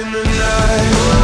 in the night.